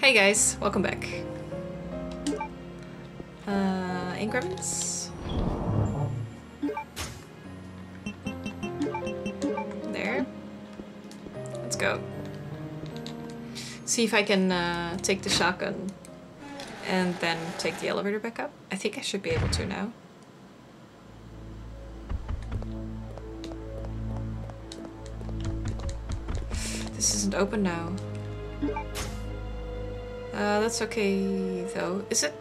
Hey guys, welcome back. Uh, increments. There. Let's go. See if I can uh, take the shotgun and then take the elevator back up. I think I should be able to now. This isn't open now. Uh, that's okay though. Is it?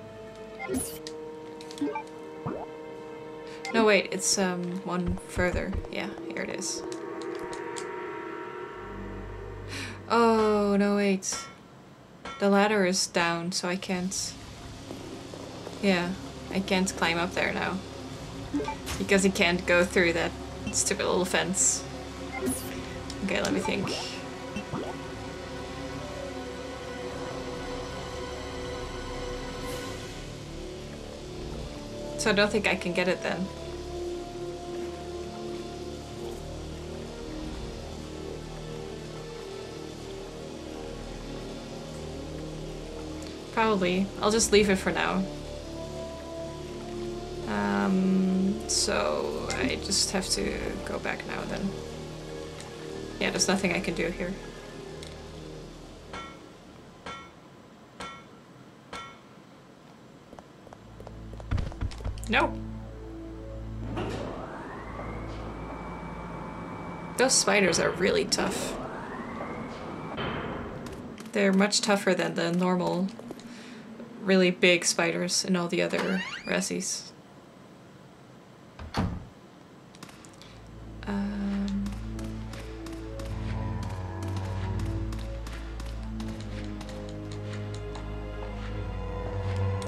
No wait, it's um one further. Yeah, here it is. Oh no wait. The ladder is down, so I can't. Yeah, I can't climb up there now. Because he can't go through that stupid little fence. Okay, let me think. So I don't think I can get it then. Probably. I'll just leave it for now. Um, so I just have to go back now then. Yeah, there's nothing I can do here. No. Those spiders are really tough. They're much tougher than the normal, really big spiders and all the other resis. Um,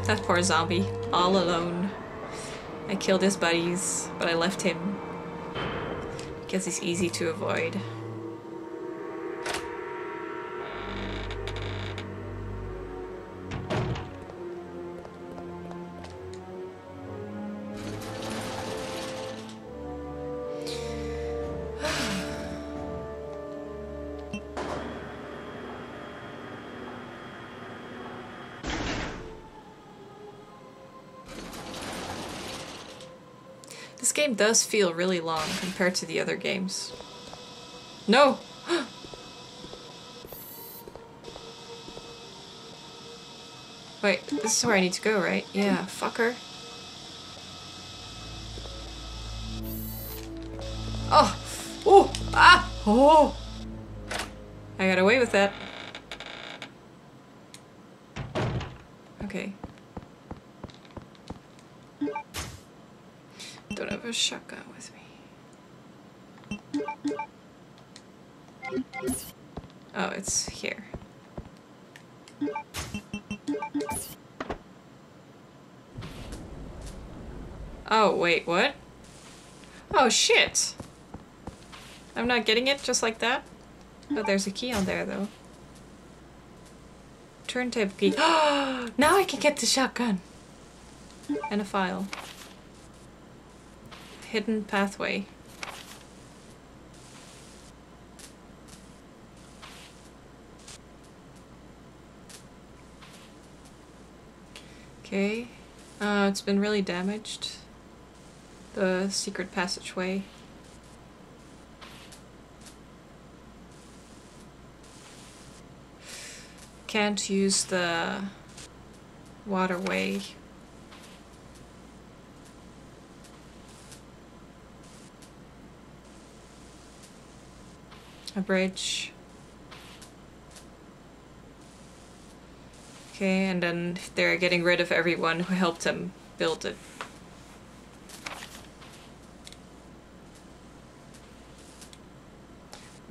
that poor zombie, all alone. I killed his buddies, but I left him because he's easy to avoid. Does feel really long compared to the other games. No! Wait, this is where I need to go, right? Yeah, fucker. Oh! Oh! Ah! Oh! I got away with that. Okay. Have a shotgun with me. Oh, it's here. Oh, wait, what? Oh, shit! I'm not getting it just like that? Oh, there's a key on there, though. Turntable key. now I can get the shotgun! And a file. Hidden pathway. Okay. Uh, it's been really damaged. The secret passageway. Can't use the waterway. A bridge. Okay, and then they're getting rid of everyone who helped them build it.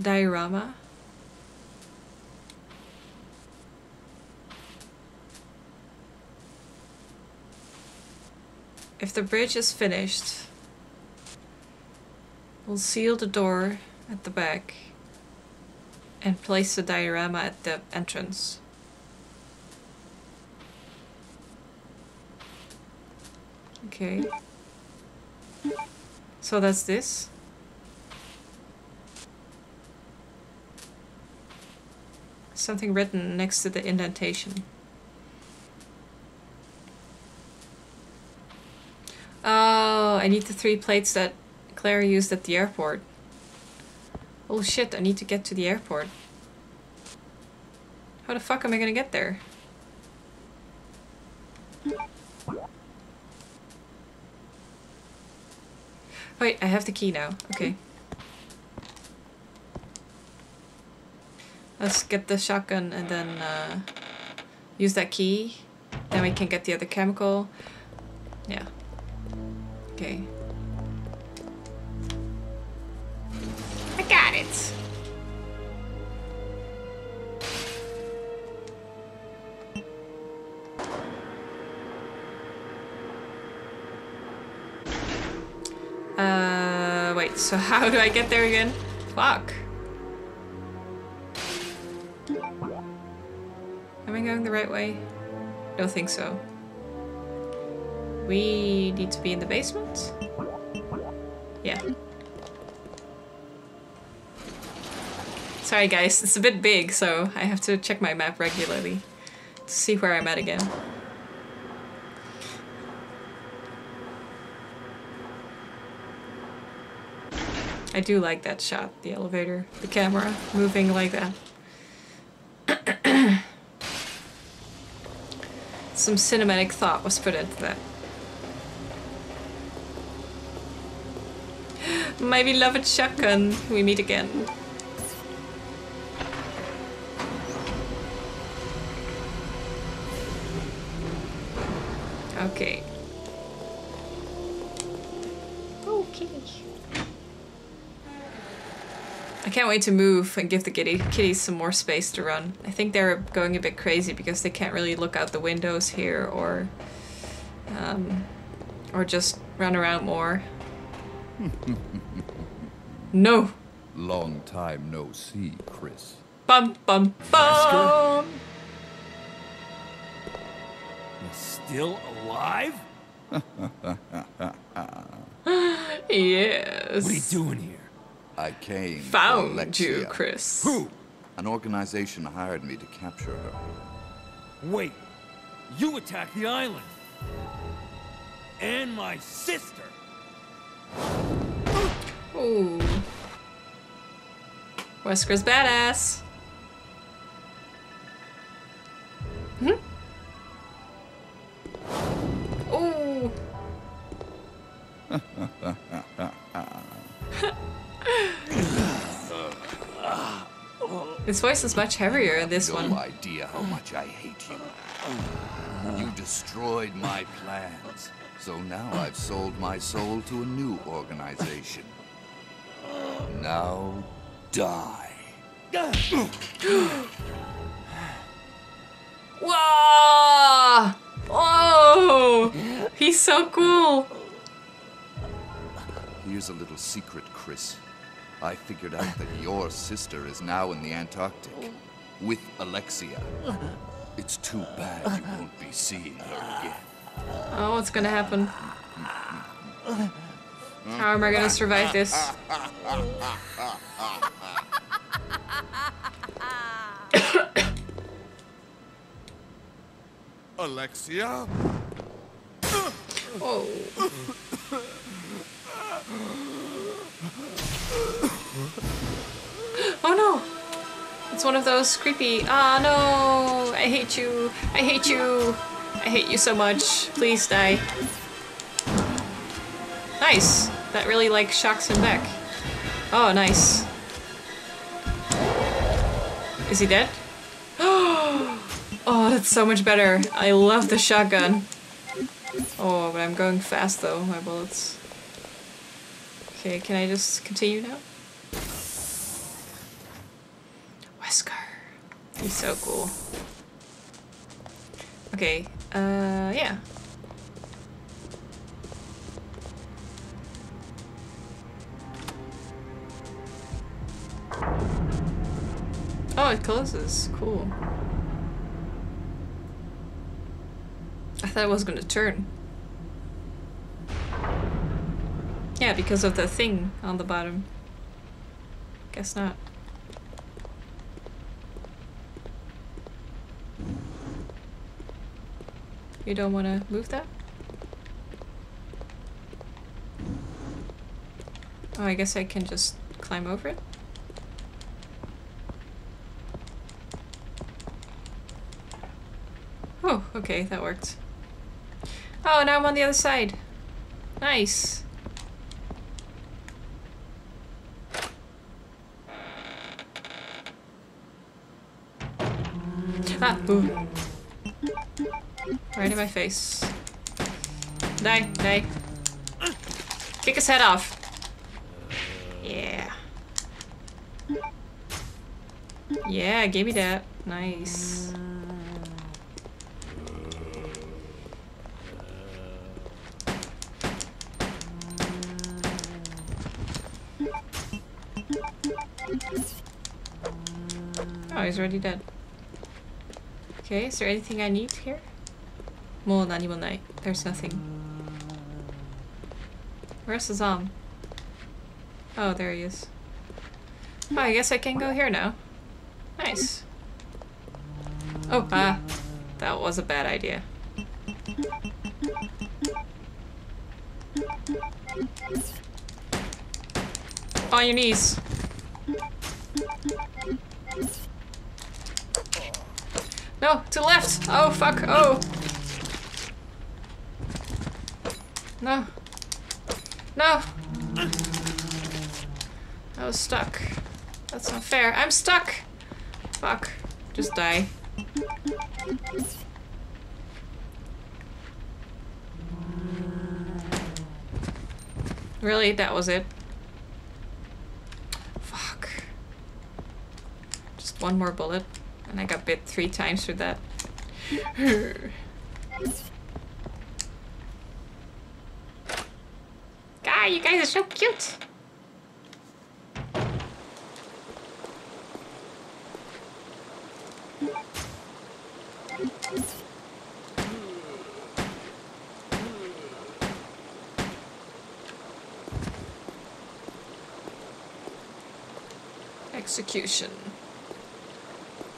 Diorama. If the bridge is finished, we'll seal the door at the back and place the diorama at the entrance. Okay. So that's this. something written next to the indentation. Oh, I need the three plates that Claire used at the airport. Oh shit, I need to get to the airport. How the fuck am I gonna get there? Wait, I have the key now. Okay. Let's get the shotgun and then uh, use that key. Then we can get the other chemical. Yeah. Okay. Uh, wait, so how do I get there again? Fuck. Am I going the right way? Don't think so. We need to be in the basement? Yeah. Sorry guys, it's a bit big, so I have to check my map regularly to see where I'm at again. I do like that shot, the elevator, the camera moving like that. Some cinematic thought was put into that. My beloved shotgun, we meet again. Okay. Okay. I can't wait to move and give the kitty kitties some more space to run. I think they're going a bit crazy because they can't really look out the windows here or um, or just run around more. no. Long time no see, Chris. Bum bum bum. You're still alive? yes. What are you doing here? I came. for Found Alexia. you, Chris. Who? An organization hired me to capture her. Wait, you attacked the island. And my sister. Ooh. Wesker's badass. Hmm? Ooh. His voice is much heavier in this no one. No idea how much I hate you. You destroyed my plans. So now I've sold my soul to a new organization. Now die. Whoa! Oh! He's so cool. Here's a little secret, Chris. I figured out that your sister is now in the Antarctic with Alexia. It's too bad you won't be seeing her again. Oh, what's gonna happen? How am I gonna survive this? Alexia? Oh. Oh no! It's one of those creepy. Ah no! I hate you! I hate you! I hate you so much. Please die. Nice! That really like shocks him back. Oh, nice. Is he dead? Oh, that's so much better. I love the shotgun. Oh, but I'm going fast though, my bullets. Okay, can I just continue now? He's so cool. Okay, uh, yeah. Oh, it closes. Cool. I thought it was gonna turn. Yeah, because of the thing on the bottom. Guess not. You don't want to move that? Oh, I guess I can just climb over it? Oh, okay, that worked. Oh, now I'm on the other side. Nice. My face. Die, die. Kick his head off. Yeah. Yeah, give me that. Nice. Oh, he's already dead. Okay, is there anything I need here? もう何もない. There's nothing. Where's the Zom? Oh, there he is. Oh, I guess I can go here now. Nice. Oh, ah. That was a bad idea. On your knees. No, to the left! Oh, fuck, oh! No. No! I was stuck. That's not fair. I'm stuck! Fuck. Just die. Really? That was it? Fuck. Just one more bullet. And I got bit three times for that. God, you guys are so cute! Execution.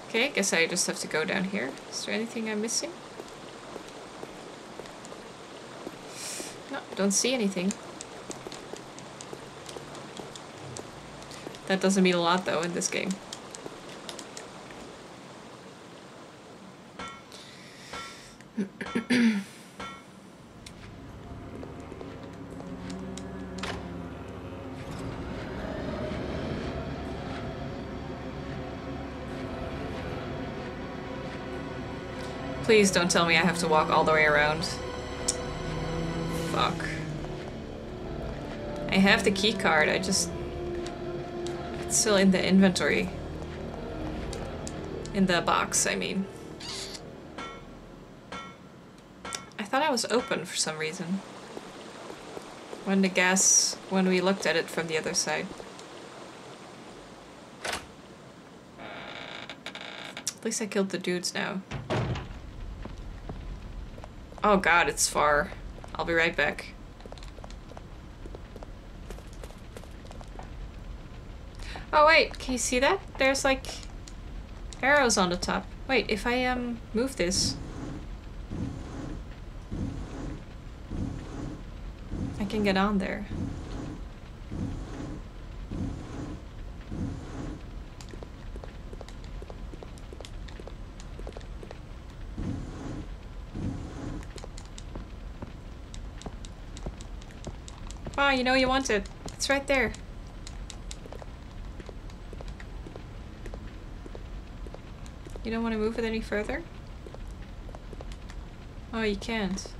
Okay, guess I just have to go down here. Is there anything I'm missing? No, don't see anything. That doesn't mean a lot though in this game. Please don't tell me I have to walk all the way around. Fuck. I have the key card, I just... It's still in the inventory. In the box, I mean. I thought I was open for some reason. When the gas... when we looked at it from the other side. At least I killed the dudes now. Oh god, it's far. I'll be right back. Oh wait, can you see that? There's like arrows on the top. Wait, if I um move this. I can get on there. Wow, you know you want it. It's right there. You don't want to move it any further? Oh, you can't.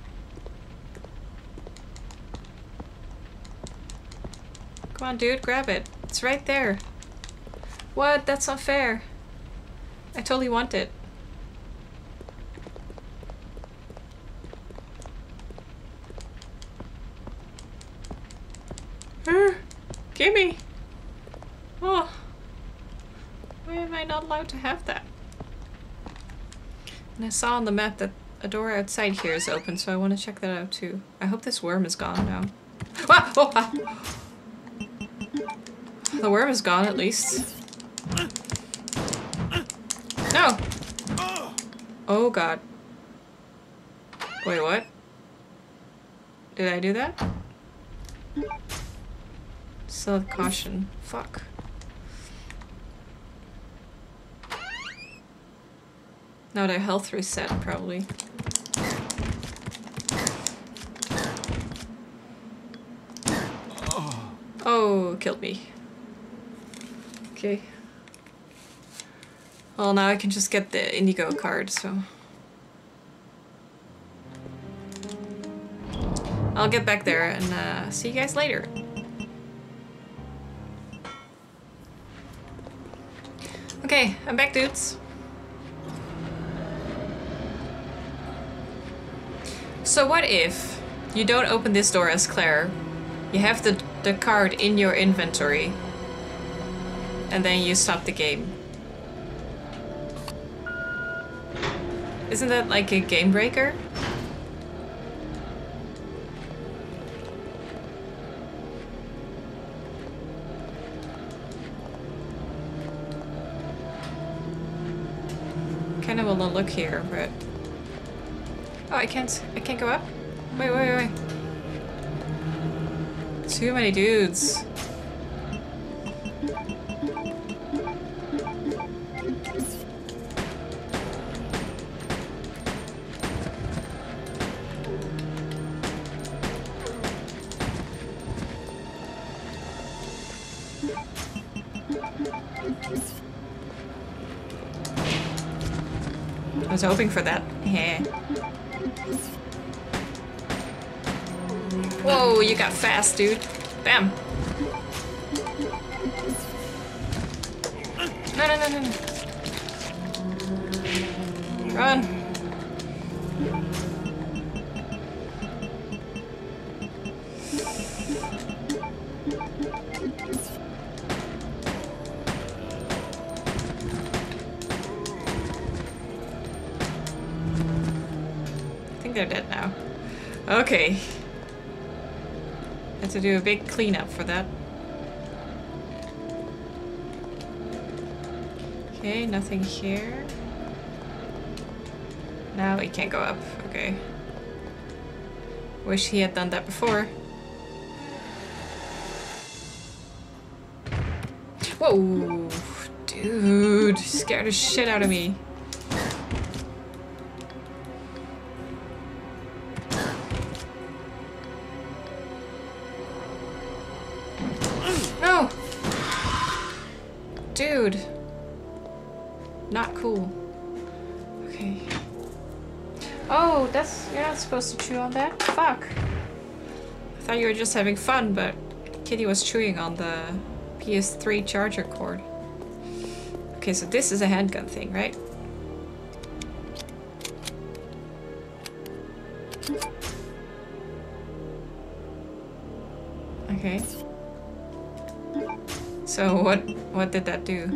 Come on, dude, grab it. It's right there. What? That's not fair. I totally want it. Gimme! Oh. Why am I not allowed to have that? And I saw on the map that a door outside here is open, so I want to check that out too. I hope this worm is gone now. Ah! Oh, ah! The worm is gone at least. No! Oh god. Wait, what? Did I do that? Still have caution. Fuck. Now their health reset, probably. Oh, killed me. Okay. Well, now I can just get the Indigo card, so... I'll get back there and uh, see you guys later. Okay, I'm back, dudes. So what if you don't open this door as Claire, you have the, the card in your inventory, and then you stop the game? Isn't that like a game breaker? Kind of to look here, but oh, I can't. I can't go up. Wait, wait, wait. Too many dudes. I was hoping for that. Yeah. Whoa, you got fast, dude. Bam. No, no, no, no. Run. Okay. Had to do a big cleanup for that. Okay, nothing here. Now he can't go up. Okay. Wish he had done that before. Whoa! Dude, scared the shit out of me. Supposed to chew on that? Fuck. I thought you were just having fun, but Kitty was chewing on the PS3 charger cord. Okay, so this is a handgun thing, right? Okay. So what what did that do?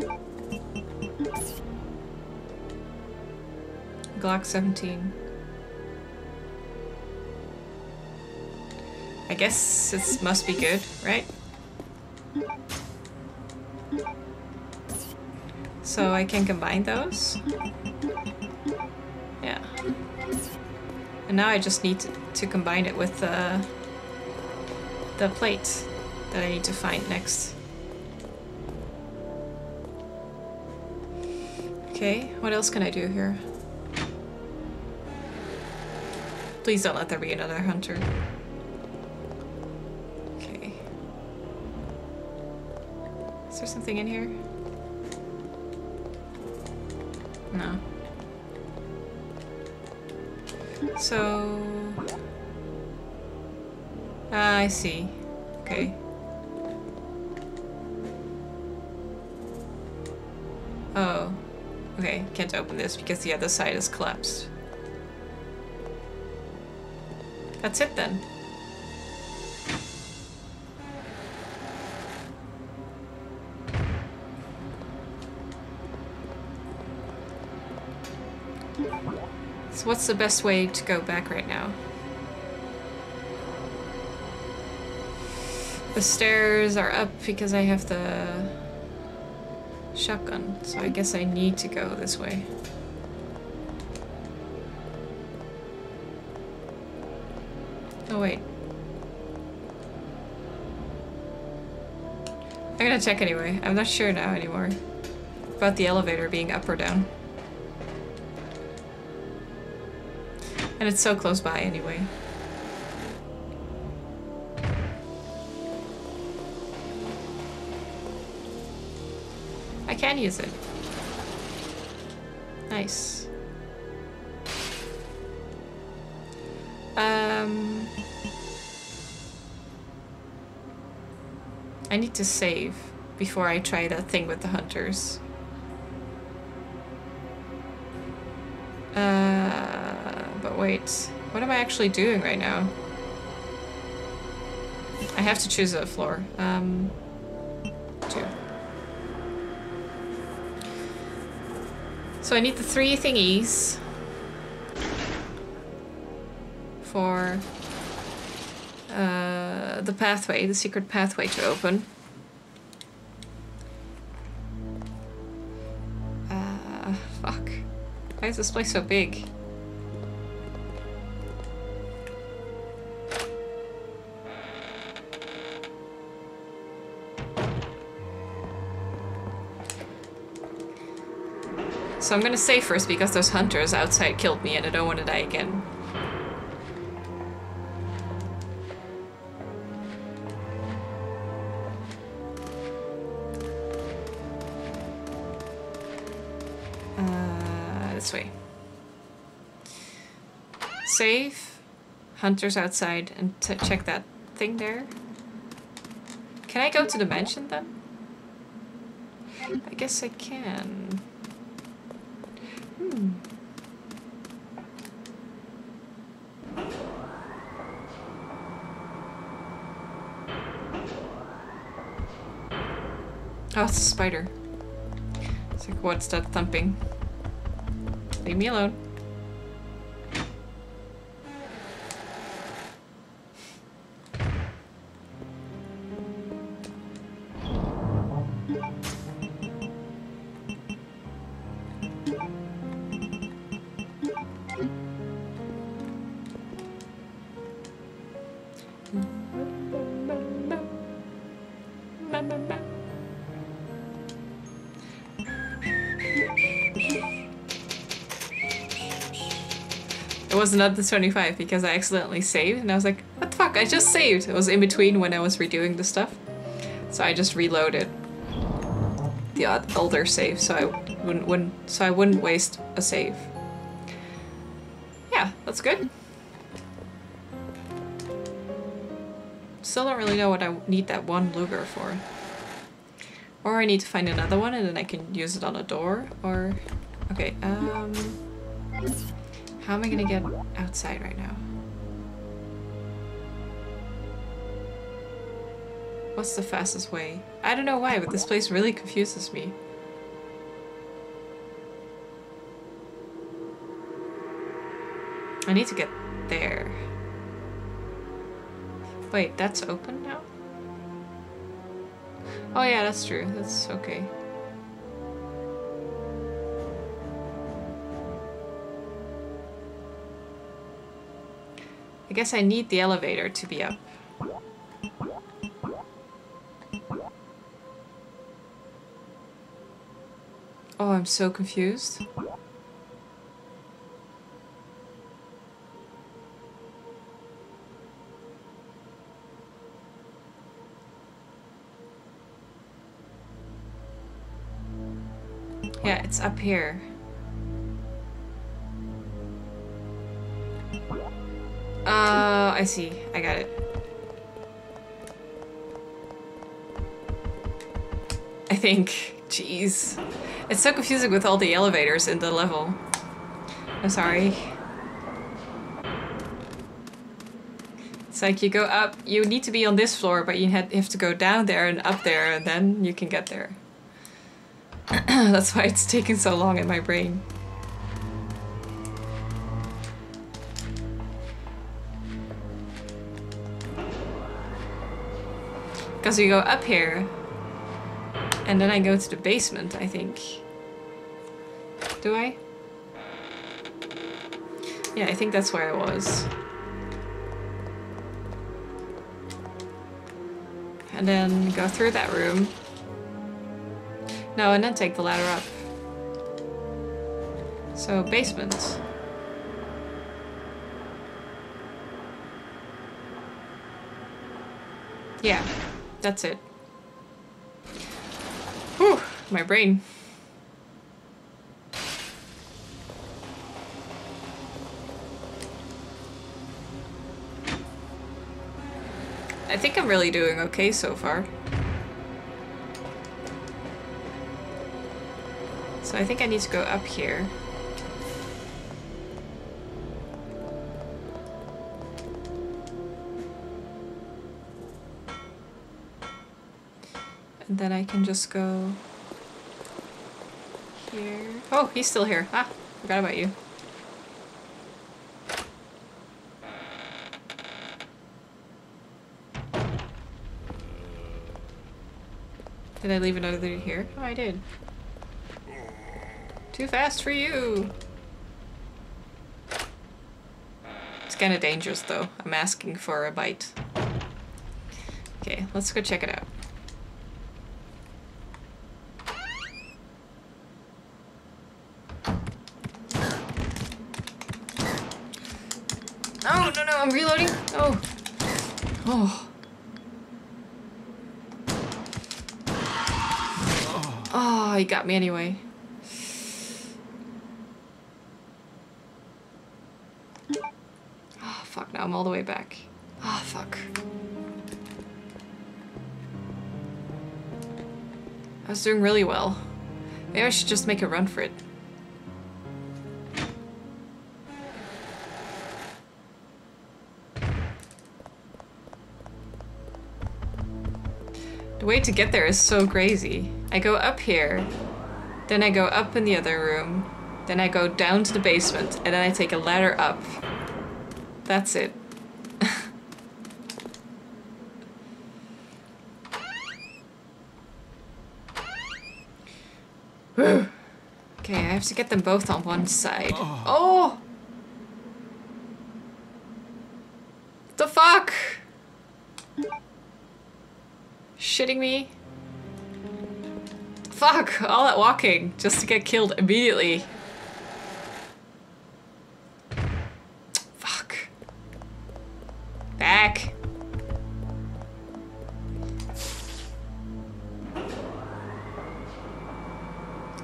Glock 17. I guess it must be good, right? So I can combine those? Yeah. And now I just need to, to combine it with the, the plate that I need to find next. Okay, what else can I do here? Please don't let there be another hunter. Something in here? No. So... Ah, I see. Okay. Oh. Okay, can't open this because the other side is collapsed. That's it then. What's the best way to go back right now? The stairs are up because I have the shotgun, so I guess I need to go this way. Oh, wait. I'm gonna check anyway. I'm not sure now anymore. About the elevator being up or down. And it's so close by anyway. I can use it. Nice. Um... I need to save before I try that thing with the hunters. Uh, wait, what am I actually doing right now? I have to choose a floor. Um, two. So I need the three thingies for uh, the pathway, the secret pathway to open. Uh, fuck. Why is this place so big? So I'm gonna save first because those hunters outside killed me and I don't want to die again. Uh, this way. Save. Hunters outside and check that thing there. Can I go to the mansion then? I guess I can. Hmm. Oh, it's a spider. It's like, what's that thumping? Leave me alone. Was not the 25 because I accidentally saved and I was like, what the fuck, I just saved. It was in between when I was redoing the stuff. So I just reloaded the older save so I wouldn't, wouldn't so I wouldn't waste a save. Yeah, that's good. Still don't really know what I need that one Luger for. Or I need to find another one and then I can use it on a door or okay, um how am I gonna get outside right now? What's the fastest way? I don't know why, but this place really confuses me. I need to get there. Wait, that's open now? Oh yeah, that's true. That's okay. I guess I need the elevator to be up. Oh, I'm so confused. Yeah, it's up here. Oh, I see. I got it. I think. Jeez. It's so confusing with all the elevators in the level. I'm sorry. It's like you go up, you need to be on this floor, but you have to go down there and up there, and then you can get there. That's why it's taking so long in my brain. Because we go up here, and then I go to the basement, I think. Do I? Yeah, I think that's where I was. and then go through that room. No, and then take the ladder up. So, basement. Yeah, that's it. Whew, my brain. I think I'm really doing okay so far. So I think I need to go up here. Then I can just go here. Oh, he's still here. Ah, forgot about you. Did I leave another here? Oh, I did. Too fast for you! It's kind of dangerous though. I'm asking for a bite. Okay, let's go check it out. Oh, no, no, I'm reloading. Oh. Oh. Oh, he got me anyway. Oh, fuck, now I'm all the way back. Oh, fuck. I was doing really well. Maybe I should just make a run for it. Way to get there is so crazy. I go up here, then I go up in the other room, then I go down to the basement, and then I take a ladder up. That's it. okay, I have to get them both on one side. Oh! oh! The fuck? Shitting me? Fuck, all that walking just to get killed immediately. Fuck. Back.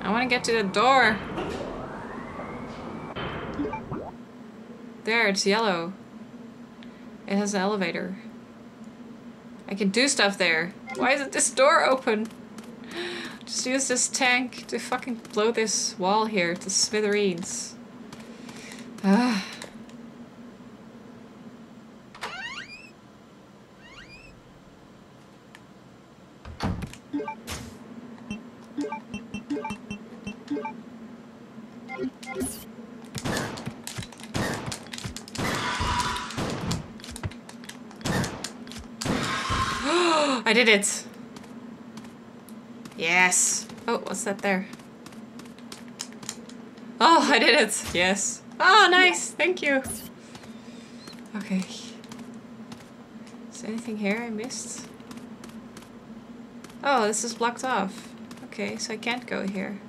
I want to get to the door. There, it's yellow. It has an elevator. I can do stuff there. Why isn't this door open? Just use this tank to fucking blow this wall here to smithereens. Ah. I did it! Yes. Oh, what's that there? Oh, I did it. Yes. Oh, nice. Thank you. Okay. Is there anything here I missed? Oh, this is blocked off. Okay, so I can't go here.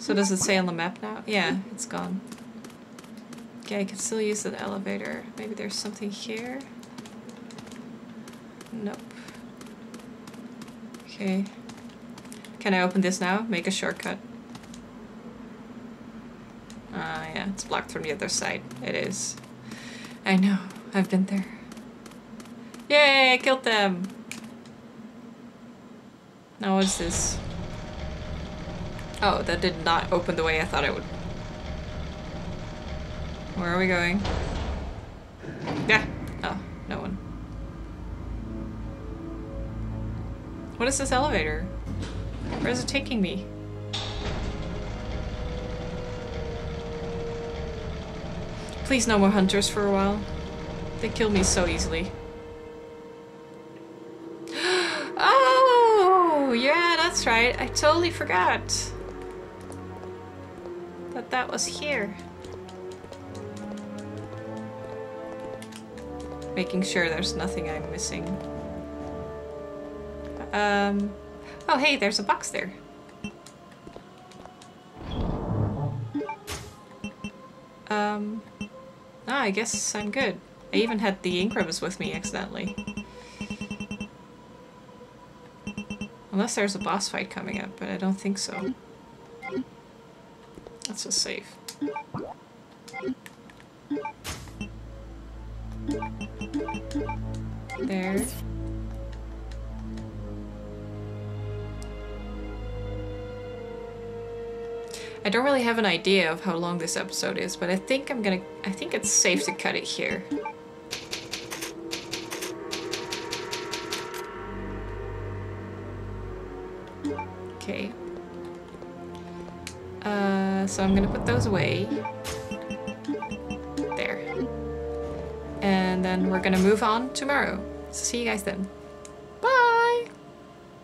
So does it say on the map now? Yeah, it's gone. Okay, I can still use the elevator. Maybe there's something here? Nope. Okay. Can I open this now? Make a shortcut. Ah, uh, yeah, it's blocked from the other side. It is. I know. I've been there. Yay, I killed them! Now what's this? Oh, that did not open the way I thought it would. Where are we going? Yeah. What is this elevator? Where is it taking me? Please no more hunters for a while. They kill me so easily. oh, yeah, that's right. I totally forgot that that was here. making sure there's nothing I'm missing. Um, oh hey, there's a box there. Um, ah, I guess I'm good. I even had the ink Ingrams with me accidentally. Unless there's a boss fight coming up, but I don't think so. That's just safe. There. I don't really have an idea of how long this episode is, but I think I'm gonna... I think it's safe to cut it here. Okay. Uh, so I'm gonna put those away. There. And then we're gonna move on tomorrow. So see you guys then.